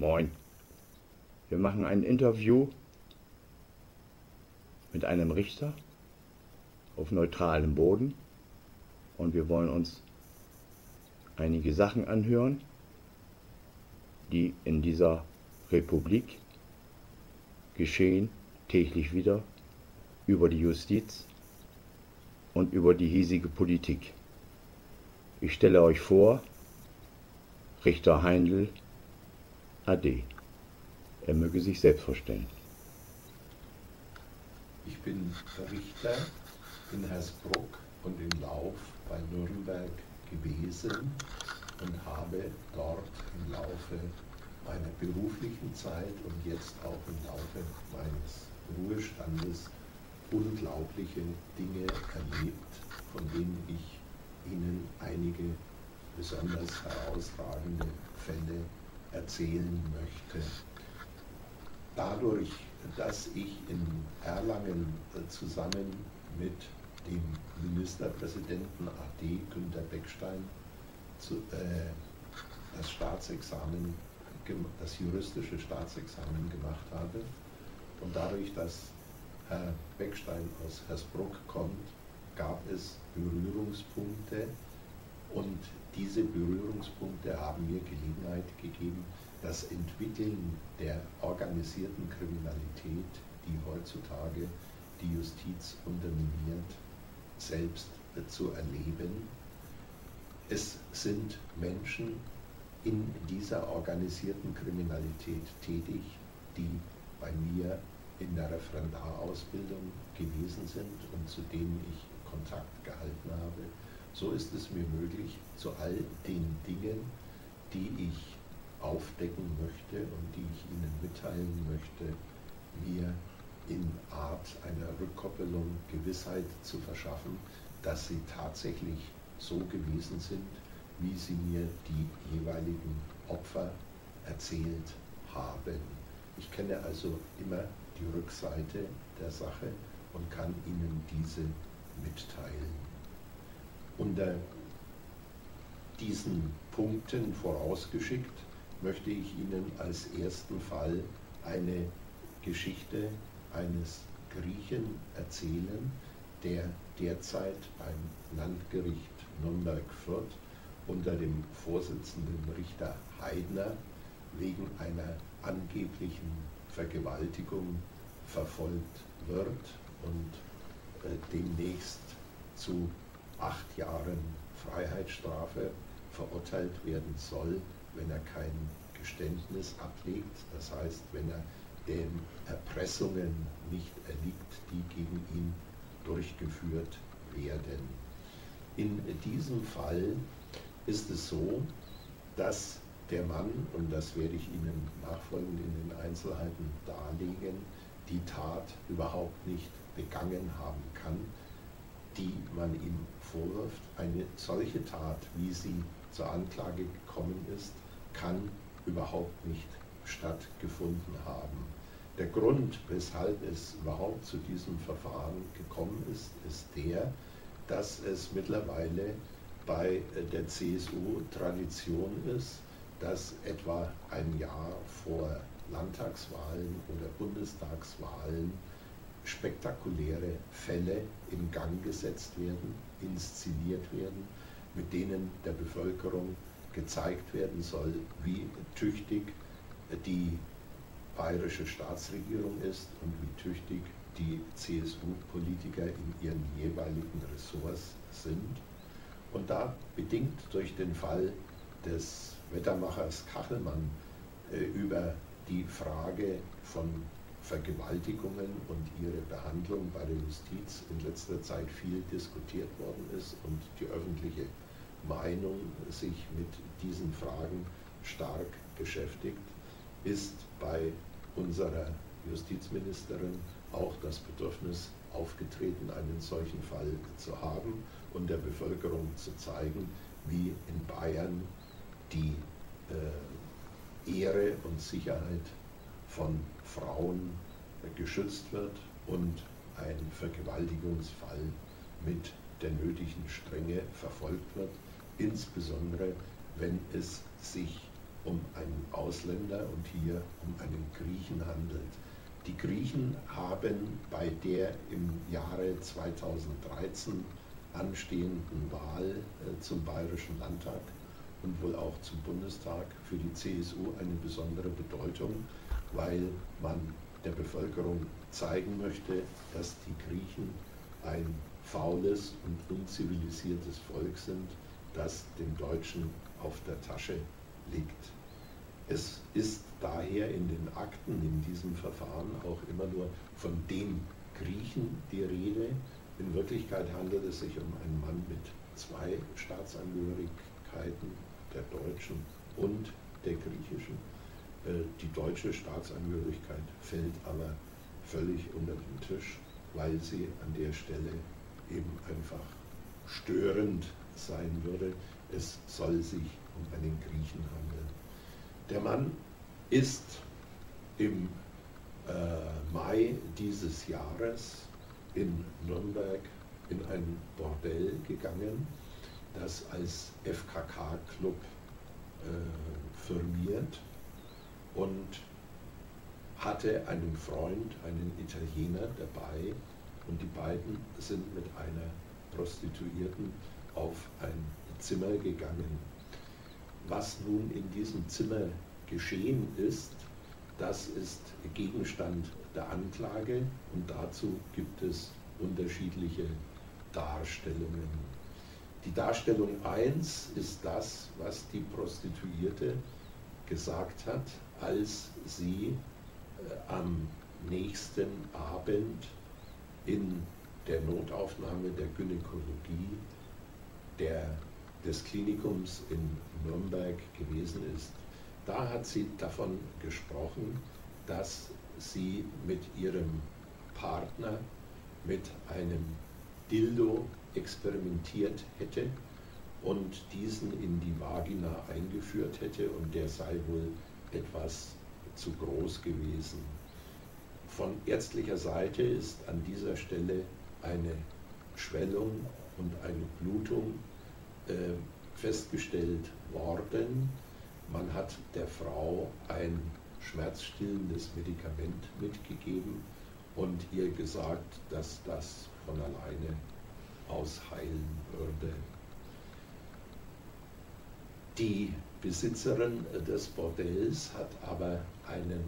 Moin. Wir machen ein Interview mit einem Richter auf neutralem Boden und wir wollen uns einige Sachen anhören, die in dieser Republik geschehen, täglich wieder, über die Justiz und über die hiesige Politik. Ich stelle euch vor, Richter Heindl, AD. Er möge sich selbst vorstellen. Ich bin Richter in Hersbruck und im Lauf bei Nürnberg gewesen und habe dort im Laufe meiner beruflichen Zeit und jetzt auch im Laufe meines Ruhestandes unglaubliche Dinge erlebt, von denen ich Ihnen einige besonders herausragende Fälle erzählen möchte. Dadurch, dass ich in Erlangen zusammen mit dem Ministerpräsidenten AD Günter Beckstein zu, äh, das Staatsexamen, das juristische Staatsexamen gemacht habe und dadurch, dass Herr Beckstein aus Hersbruck kommt, gab es Berührungspunkte und diese Berührungspunkte haben mir Gelegenheit gegeben, das Entwickeln der organisierten Kriminalität, die heutzutage die Justiz unterminiert, selbst zu erleben. Es sind Menschen in dieser organisierten Kriminalität tätig, die bei mir in der Referendarausbildung gewesen sind und zu denen ich Kontakt gehalten habe so ist es mir möglich, zu all den Dingen, die ich aufdecken möchte und die ich Ihnen mitteilen möchte, mir in Art einer Rückkoppelung Gewissheit zu verschaffen, dass sie tatsächlich so gewesen sind, wie sie mir die jeweiligen Opfer erzählt haben. Ich kenne also immer die Rückseite der Sache und kann Ihnen diese mitteilen. Unter diesen Punkten vorausgeschickt möchte ich Ihnen als ersten Fall eine Geschichte eines Griechen erzählen, der derzeit beim Landgericht Nürnberg-Fürth unter dem Vorsitzenden Richter Heidner wegen einer angeblichen Vergewaltigung verfolgt wird und äh, demnächst zu acht Jahren Freiheitsstrafe verurteilt werden soll, wenn er kein Geständnis ablegt, das heißt, wenn er den Erpressungen nicht erliegt, die gegen ihn durchgeführt werden. In diesem Fall ist es so, dass der Mann, und das werde ich Ihnen nachfolgend in den Einzelheiten darlegen, die Tat überhaupt nicht begangen haben kann, die man ihm vorwirft, eine solche Tat, wie sie zur Anklage gekommen ist, kann überhaupt nicht stattgefunden haben. Der Grund, weshalb es überhaupt zu diesem Verfahren gekommen ist, ist der, dass es mittlerweile bei der CSU Tradition ist, dass etwa ein Jahr vor Landtagswahlen oder Bundestagswahlen spektakuläre Fälle in Gang gesetzt werden, inszeniert werden, mit denen der Bevölkerung gezeigt werden soll, wie tüchtig die bayerische Staatsregierung ist und wie tüchtig die CSU-Politiker in ihren jeweiligen Ressorts sind. Und da bedingt durch den Fall des Wettermachers Kachelmann äh, über die Frage von Vergewaltigungen und ihre Behandlung bei der Justiz in letzter Zeit viel diskutiert worden ist und die öffentliche Meinung sich mit diesen Fragen stark beschäftigt, ist bei unserer Justizministerin auch das Bedürfnis aufgetreten, einen solchen Fall zu haben und der Bevölkerung zu zeigen, wie in Bayern die äh, Ehre und Sicherheit von Frauen geschützt wird und ein Vergewaltigungsfall mit der nötigen Strenge verfolgt wird, insbesondere wenn es sich um einen Ausländer und hier um einen Griechen handelt. Die Griechen haben bei der im Jahre 2013 anstehenden Wahl äh, zum Bayerischen Landtag und wohl auch zum Bundestag für die CSU eine besondere Bedeutung, weil man der Bevölkerung zeigen möchte, dass die Griechen ein faules und unzivilisiertes Volk sind, das den Deutschen auf der Tasche liegt. Es ist daher in den Akten in diesem Verfahren auch immer nur von den Griechen die Rede. In Wirklichkeit handelt es sich um einen Mann mit zwei Staatsangehörigkeiten, der deutschen und der griechischen. Äh, die deutsche Staatsangehörigkeit fällt aber völlig unter den Tisch, weil sie an der Stelle eben einfach störend sein würde. Es soll sich um einen Griechen handeln. Der Mann ist im äh, Mai dieses Jahres in Nürnberg in ein Bordell gegangen, das als FKK-Club äh, firmiert und hatte einen Freund, einen Italiener dabei und die beiden sind mit einer Prostituierten auf ein Zimmer gegangen. Was nun in diesem Zimmer geschehen ist, das ist Gegenstand der Anklage und dazu gibt es unterschiedliche Darstellungen. Die Darstellung 1 ist das, was die Prostituierte gesagt hat, als sie äh, am nächsten Abend in der Notaufnahme der Gynäkologie der, des Klinikums in Nürnberg gewesen ist. Da hat sie davon gesprochen, dass sie mit ihrem Partner mit einem Dildo experimentiert hätte und diesen in die Vagina eingeführt hätte und der sei wohl etwas zu groß gewesen. Von ärztlicher Seite ist an dieser Stelle eine Schwellung und eine Blutung äh, festgestellt worden. Man hat der Frau ein schmerzstillendes Medikament mitgegeben und ihr gesagt, dass das von alleine ausheilen würde. Die Besitzerin des Bordells hat aber einen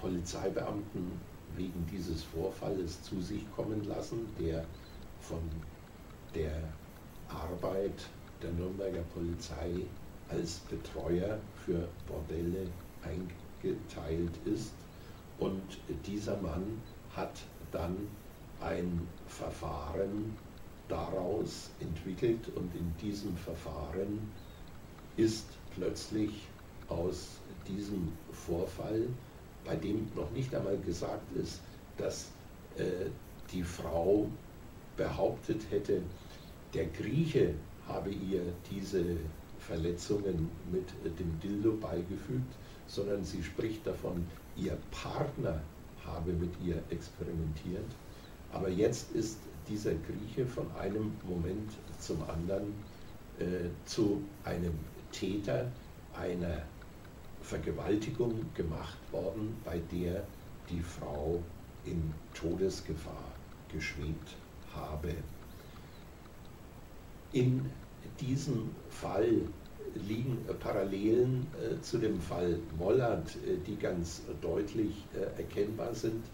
Polizeibeamten wegen dieses Vorfalles zu sich kommen lassen, der von der Arbeit der Nürnberger Polizei als Betreuer für Bordelle eingeteilt ist. Und dieser Mann hat dann ein Verfahren daraus entwickelt und in diesem Verfahren ist plötzlich aus diesem Vorfall, bei dem noch nicht einmal gesagt ist, dass äh, die Frau behauptet hätte, der Grieche habe ihr diese Verletzungen mit dem Dildo beigefügt, sondern sie spricht davon, ihr Partner habe mit ihr experimentiert. Aber jetzt ist dieser Grieche von einem Moment zum anderen äh, zu einem Täter einer Vergewaltigung gemacht worden, bei der die Frau in Todesgefahr geschwebt habe. In diesem Fall liegen Parallelen äh, zu dem Fall Mollert, äh, die ganz deutlich äh, erkennbar sind.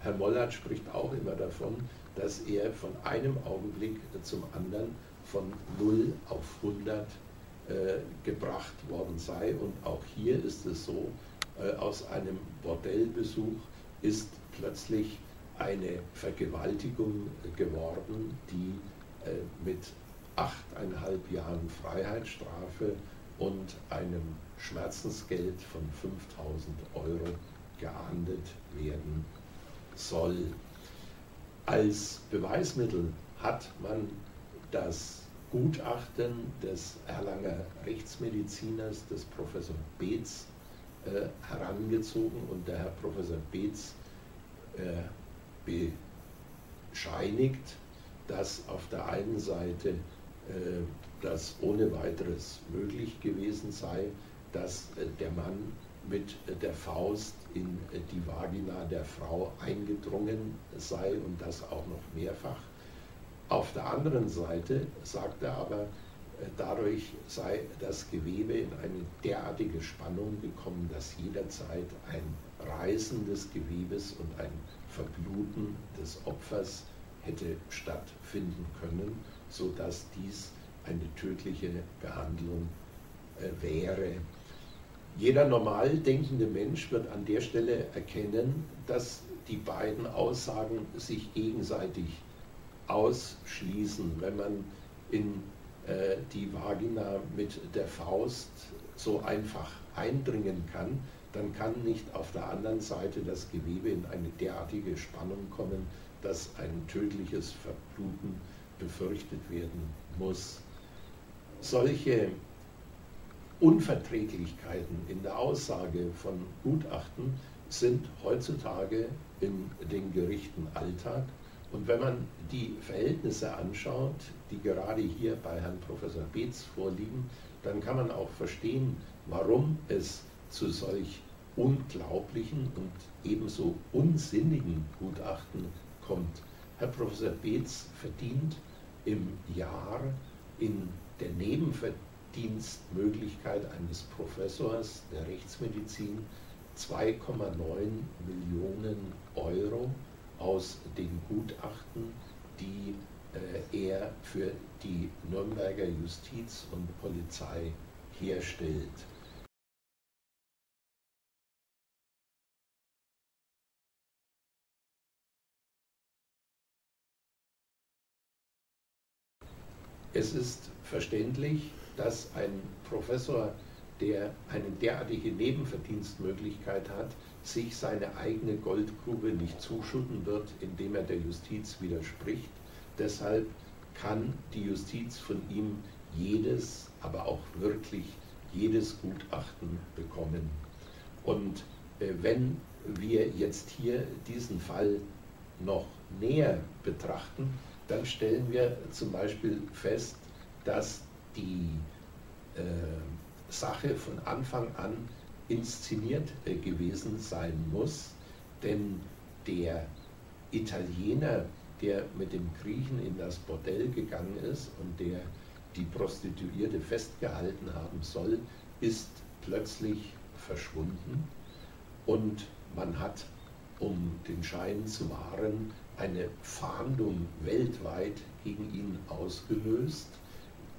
Herr Mollert spricht auch immer davon, dass er von einem Augenblick zum anderen von 0 auf 100 äh, gebracht worden sei. Und auch hier ist es so, äh, aus einem Bordellbesuch ist plötzlich eine Vergewaltigung geworden, die äh, mit achteinhalb Jahren Freiheitsstrafe und einem Schmerzensgeld von 5000 Euro geahndet werden soll. Als Beweismittel hat man das Gutachten des Erlanger Rechtsmediziners, des Professor Beetz, äh, herangezogen und der Herr Professor Beetz äh, bescheinigt, dass auf der einen Seite äh, das ohne weiteres möglich gewesen sei, dass äh, der Mann mit der Faust in die Vagina der Frau eingedrungen sei und das auch noch mehrfach. Auf der anderen Seite sagt er aber, dadurch sei das Gewebe in eine derartige Spannung gekommen, dass jederzeit ein Reißen des Gewebes und ein Verbluten des Opfers hätte stattfinden können, sodass dies eine tödliche Behandlung äh, wäre. Jeder normal denkende Mensch wird an der Stelle erkennen, dass die beiden Aussagen sich gegenseitig ausschließen. Wenn man in äh, die Vagina mit der Faust so einfach eindringen kann, dann kann nicht auf der anderen Seite das Gewebe in eine derartige Spannung kommen, dass ein tödliches Verbluten befürchtet werden muss. Solche Unverträglichkeiten in der Aussage von Gutachten sind heutzutage in den Gerichten Alltag. Und wenn man die Verhältnisse anschaut, die gerade hier bei Herrn Professor Beetz vorliegen, dann kann man auch verstehen, warum es zu solch unglaublichen und ebenso unsinnigen Gutachten kommt. Herr Professor Beetz verdient im Jahr in der Nebenverdienstmöglichkeit eines Professors der Rechtsmedizin 2,9 Millionen Euro aus den Gutachten, die äh, er für die Nürnberger Justiz und Polizei herstellt. Es ist verständlich, dass ein Professor, der eine derartige Nebenverdienstmöglichkeit hat, sich seine eigene Goldgrube nicht zuschütten wird, indem er der Justiz widerspricht. Deshalb kann die Justiz von ihm jedes, aber auch wirklich jedes Gutachten bekommen. Und äh, wenn wir jetzt hier diesen Fall noch näher betrachten, dann stellen wir zum Beispiel fest, dass die äh, Sache von Anfang an inszeniert äh, gewesen sein muss, denn der Italiener, der mit dem Griechen in das Bordell gegangen ist und der die Prostituierte festgehalten haben soll, ist plötzlich verschwunden. Und man hat, um den Schein zu wahren, eine Fahndung weltweit gegen ihn ausgelöst,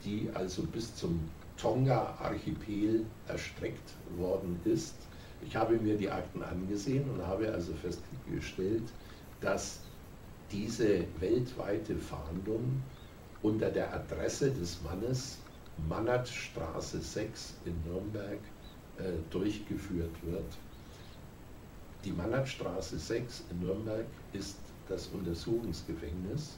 die also bis zum Tonga-Archipel erstreckt worden ist. Ich habe mir die Akten angesehen und habe also festgestellt, dass diese weltweite Fahndung unter der Adresse des Mannes Mannertstraße 6 in Nürnberg äh, durchgeführt wird. Die Mannertstraße 6 in Nürnberg ist das Untersuchungsgefängnis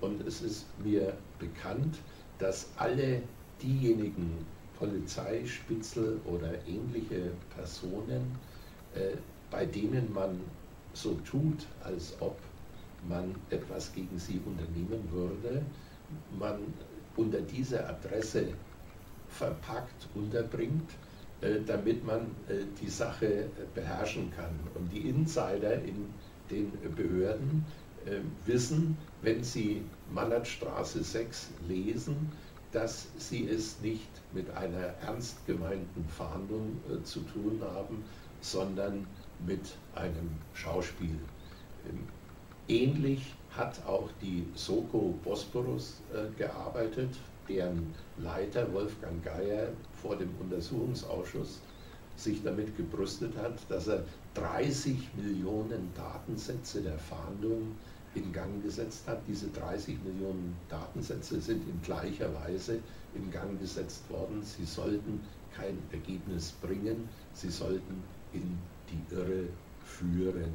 und es ist mir bekannt, dass alle diejenigen Polizeispitzel oder ähnliche Personen, äh, bei denen man so tut, als ob man etwas gegen sie unternehmen würde, man unter dieser Adresse verpackt unterbringt, äh, damit man äh, die Sache beherrschen kann. Und die Insider in den Behörden äh, wissen, wenn sie Mannertstraße 6 lesen, dass sie es nicht mit einer ernst gemeinten Fahndung äh, zu tun haben, sondern mit einem Schauspiel. Ähm, ähnlich hat auch die Soko Bosporus äh, gearbeitet, deren Leiter Wolfgang Geier vor dem Untersuchungsausschuss sich damit gebrüstet hat, dass er 30 Millionen Datensätze der Fahndung in Gang gesetzt hat. Diese 30 Millionen Datensätze sind in gleicher Weise in Gang gesetzt worden. Sie sollten kein Ergebnis bringen, sie sollten in die Irre führen.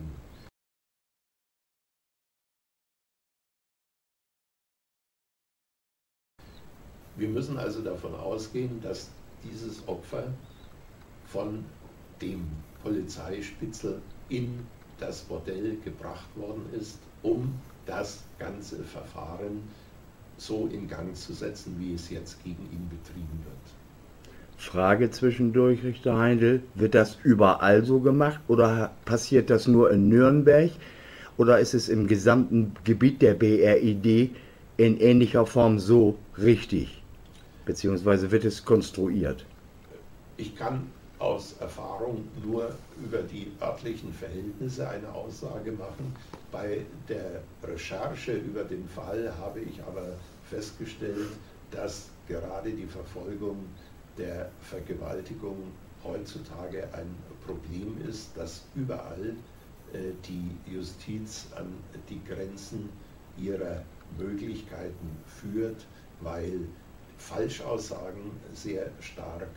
Wir müssen also davon ausgehen, dass dieses Opfer von dem Polizeispitzel in das Bordell gebracht worden ist, um das ganze Verfahren so in Gang zu setzen, wie es jetzt gegen ihn betrieben wird. Frage zwischendurch, Richter Heindl. Wird das überall so gemacht oder passiert das nur in Nürnberg? Oder ist es im gesamten Gebiet der BRID in ähnlicher Form so richtig? Beziehungsweise wird es konstruiert? Ich kann aus Erfahrung nur über die örtlichen Verhältnisse eine Aussage machen. Bei der Recherche über den Fall habe ich aber festgestellt, dass gerade die Verfolgung der Vergewaltigung heutzutage ein Problem ist, dass überall äh, die Justiz an die Grenzen ihrer Möglichkeiten führt, weil Falschaussagen sehr stark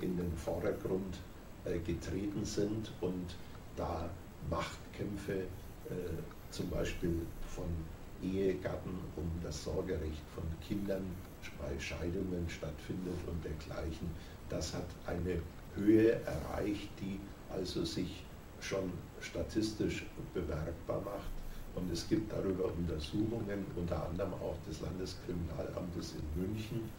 in den Vordergrund äh, getreten sind und da Machtkämpfe zum Beispiel von Ehegatten um das Sorgerecht von Kindern bei Scheidungen stattfindet und dergleichen. Das hat eine Höhe erreicht, die also sich schon statistisch bewerkbar macht. Und es gibt darüber Untersuchungen, unter anderem auch des Landeskriminalamtes in München.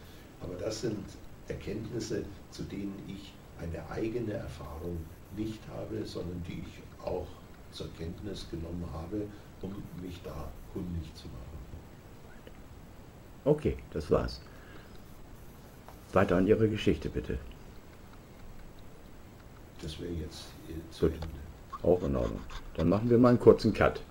Aber das sind Erkenntnisse, zu denen ich eine eigene Erfahrung nicht habe, sondern die ich auch zur Kenntnis genommen habe, um mich da kundig zu machen. Okay, das war's. Weiter an Ihre Geschichte, bitte. Das wäre jetzt zu Gut. Ende. Auch in Ordnung. Dann machen wir mal einen kurzen Cut.